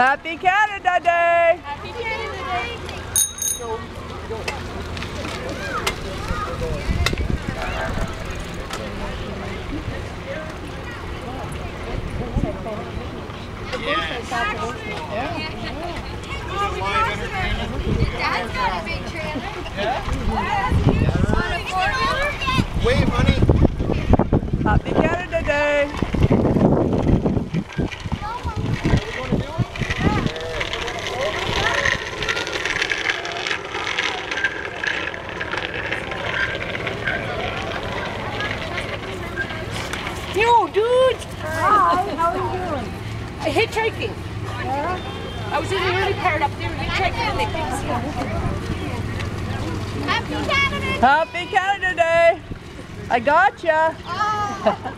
Happy Canada Day! Happy Canada Day! Dad's got a big trailer. On? Wave, honey. Happy Canada Day! Yo, dudes! Hi, how are you doing? Hitchhiking. I was in the early part up there hitchhiking and they fixed Happy Canada Day! Happy Canada Day! I gotcha! Oh.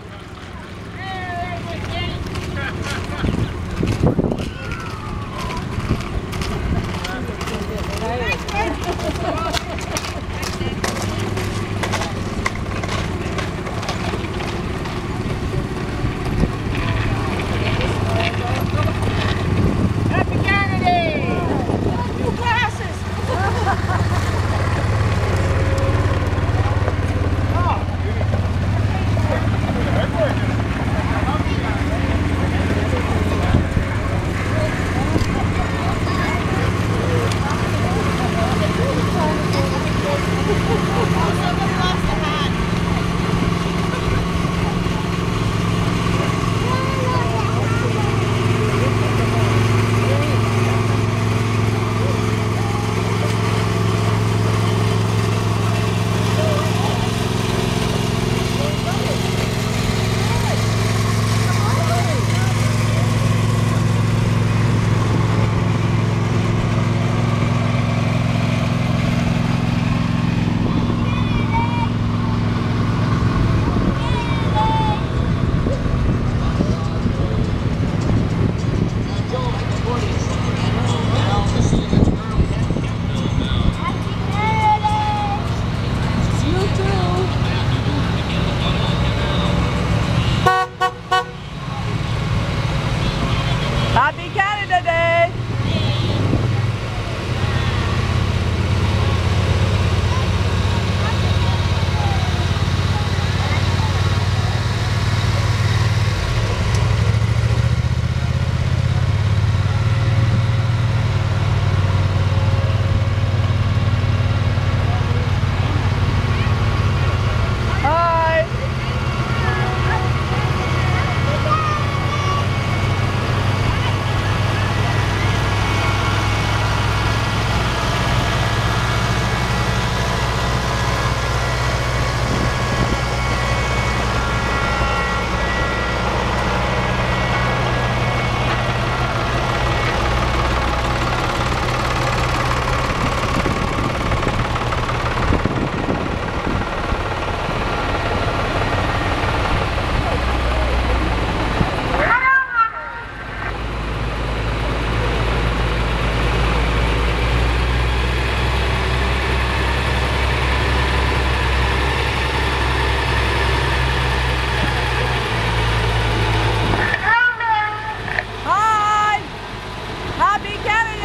big Kevin.